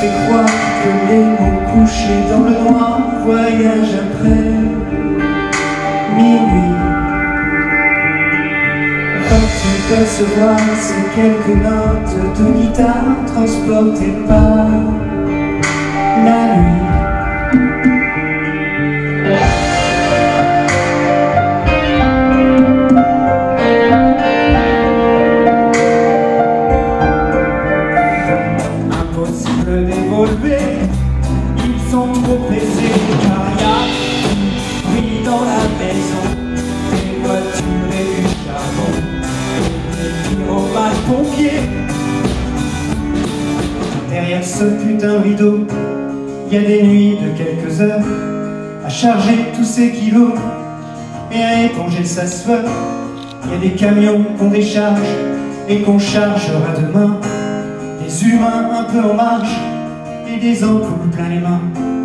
fait croire que les mots couchés dans le noir voyagent après minuit. Quand tu peux se voir ces quelques notes de guitare transportées par sont trop pressés car y a dans la maison, des voitures et du charbon, des pyromanes pompiers. Derrière ce putain rideau, il y a des nuits de quelques heures à charger tous ces kilos et à éponger sa sueur. Il y a des camions qu'on décharge et qu'on chargera demain. Des humains un peu en marche et des ampoules plein.